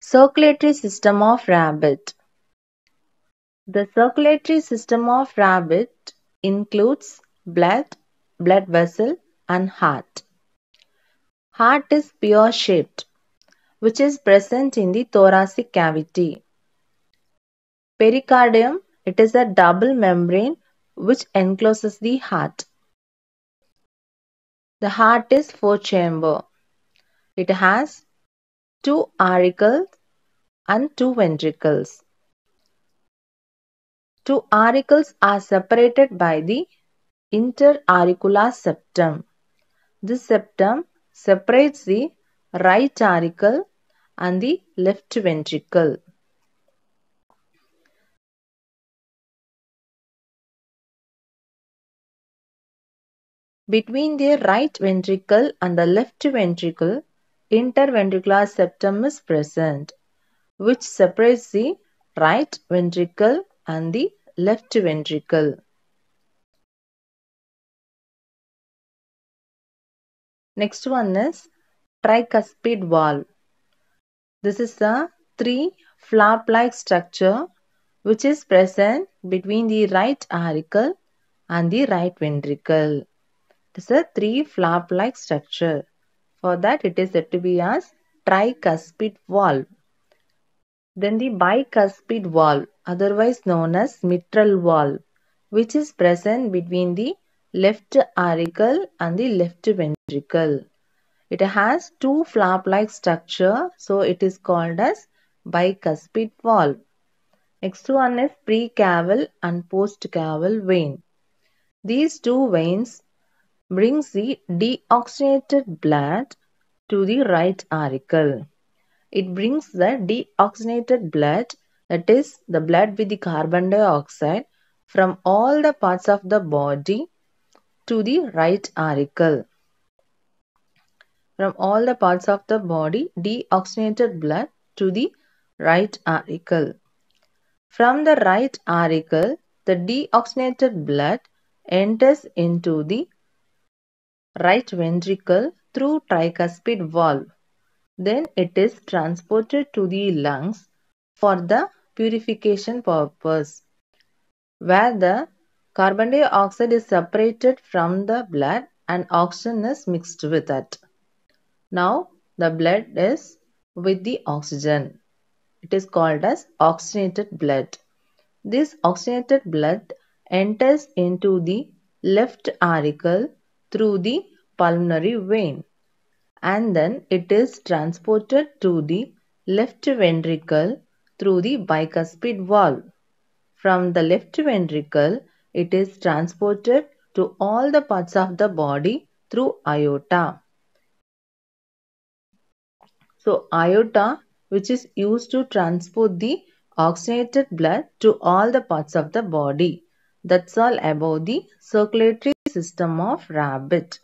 Circulatory system of rabbit. The circulatory system of rabbit includes blood, blood vessel and heart. Heart is pear shaped which is present in the thoracic cavity. Pericardium it is a double membrane which encloses the heart. The heart is four chamber. It has two auricles and two ventricles. Two auricles are separated by the interauricular septum. This septum separates the right auricle and the left ventricle. Between the right ventricle and the left ventricle, interventricular septum is present, which separates the right ventricle and the left ventricle. Next one is tricuspid valve. This is a three flap-like structure which is present between the right auricle and the right ventricle. It is a three flap-like structure. For that it is said to be as tricuspid valve. Then the bicuspid valve otherwise known as mitral valve which is present between the left auricle and the left ventricle. It has two flap-like structure so it is called as bicuspid valve. Next one is precaval and postcaval vein. These two veins brings the deoxygenated blood to the right auricle. It brings the deoxygenated blood that is the blood with the carbon dioxide from all the parts of the body to the right auricle. From all the parts of the body deoxygenated blood to the right auricle. From the right auricle the deoxygenated blood enters into the right ventricle through tricuspid valve. Then it is transported to the lungs for the purification purpose where the carbon dioxide is separated from the blood and oxygen is mixed with it. Now the blood is with the oxygen. It is called as oxygenated blood. This oxygenated blood enters into the left auricle through the pulmonary vein and then it is transported to the left ventricle through the bicuspid valve. From the left ventricle, it is transported to all the parts of the body through aorta. So, aorta which is used to transport the oxygenated blood to all the parts of the body. That's all about the circulatory system of rabbit.